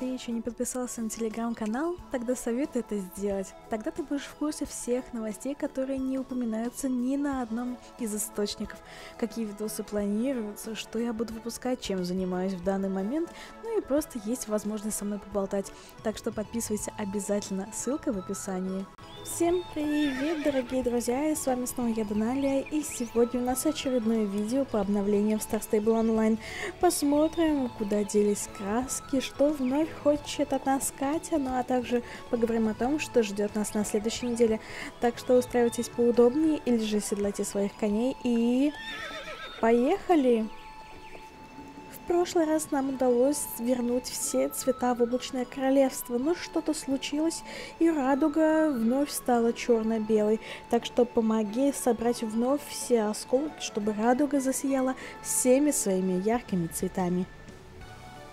ты еще не подписался на телеграм-канал, тогда советую это сделать. Тогда ты будешь в курсе всех новостей, которые не упоминаются ни на одном из источников. Какие видосы планируются, что я буду выпускать, чем занимаюсь в данный момент, ну и просто есть возможность со мной поболтать. Так что подписывайся обязательно, ссылка в описании. Всем привет, дорогие друзья, и с вами снова я, Доналия, и сегодня у нас очередное видео по обновлению в Star Stable Online. Посмотрим, куда делись краски, что вновь хочет от нас Катя, ну а также поговорим о том, что ждет нас на следующей неделе. Так что устраивайтесь поудобнее или же седлайте своих коней и... Поехали! Прошлый раз нам удалось вернуть все цвета в облачное королевство, но что-то случилось, и радуга вновь стала черно-белой. Так что помоги собрать вновь все осколки, чтобы радуга засияла всеми своими яркими цветами.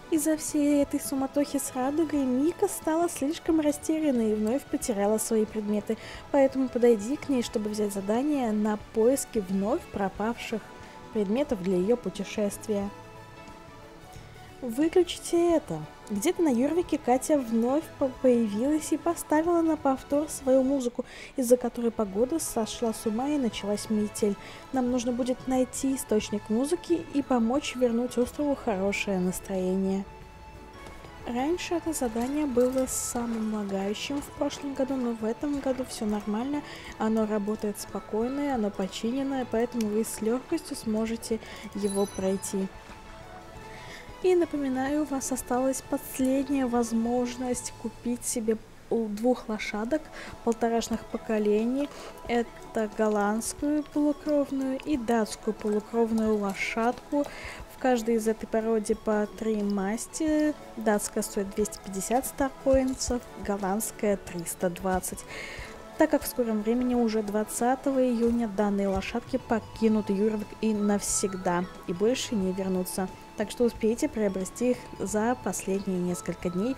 Из-за всей этой суматохи с радугой Мика стала слишком растерянной и вновь потеряла свои предметы, поэтому подойди к ней, чтобы взять задание на поиски вновь пропавших предметов для ее путешествия. Выключите это. Где-то на Юрвике Катя вновь появилась и поставила на повтор свою музыку, из-за которой погода сошла с ума и началась метель. Нам нужно будет найти источник музыки и помочь вернуть острову хорошее настроение. Раньше это задание было самым лагающим в прошлом году, но в этом году все нормально, оно работает спокойно, оно починенное, поэтому вы с легкостью сможете его пройти. И напоминаю, у вас осталась последняя возможность купить себе двух лошадок полторашных поколений. Это голландскую полукровную и датскую полукровную лошадку. В каждой из этой породе по три масти. Датская стоит 250 старкоинцев, голландская 320 так как в скором времени, уже 20 июня, данные лошадки покинут Юрвик и навсегда, и больше не вернутся. Так что успейте приобрести их за последние несколько дней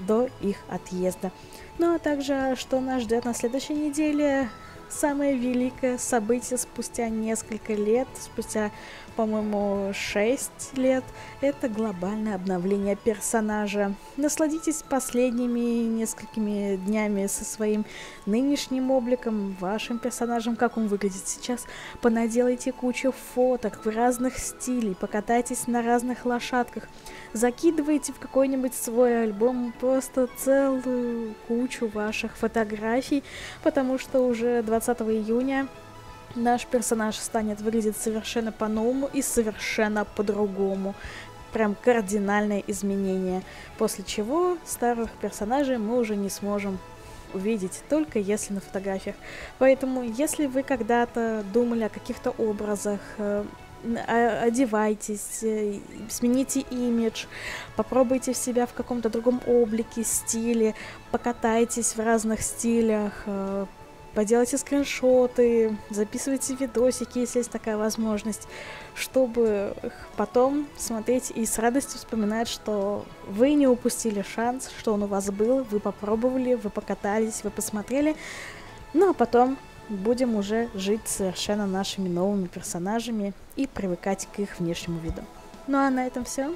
до их отъезда. Ну а также, что нас ждет на следующей неделе, самое великое событие спустя несколько лет, спустя, по-моему, 6 лет, это глобальное обновление персонажа. Насладитесь последними несколькими днями со своим нынешним обликом, вашим персонажем, как он выглядит сейчас. Понаделайте кучу фоток в разных стилей, покатайтесь на разных лошадках, закидывайте в какой-нибудь свой альбом просто целую кучу ваших фотографий, потому что уже 20 июня наш персонаж станет выглядеть совершенно по-новому и совершенно по-другому. Прям кардинальное изменение. После чего старых персонажей мы уже не сможем увидеть только если на фотографиях. Поэтому, если вы когда-то думали о каких-то образах, э, одевайтесь, э, смените имидж, попробуйте себя в каком-то другом облике, стиле, покатайтесь в разных стилях, э, поделайте скриншоты, записывайте видосики, если есть такая возможность, чтобы потом смотреть и с радостью вспоминать, что вы не упустили шанс, что он у вас был, вы попробовали, вы покатались, вы посмотрели, ну а потом будем уже жить совершенно нашими новыми персонажами и привыкать к их внешнему виду. Ну а на этом все.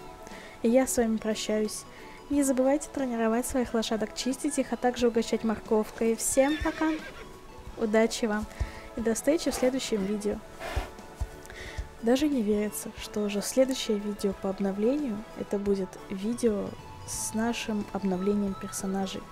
Я с вами прощаюсь. Не забывайте тренировать своих лошадок, чистить их, а также угощать морковкой. Всем пока! Удачи вам и до встречи в следующем видео. Даже не верится, что уже следующее видео по обновлению это будет видео с нашим обновлением персонажей.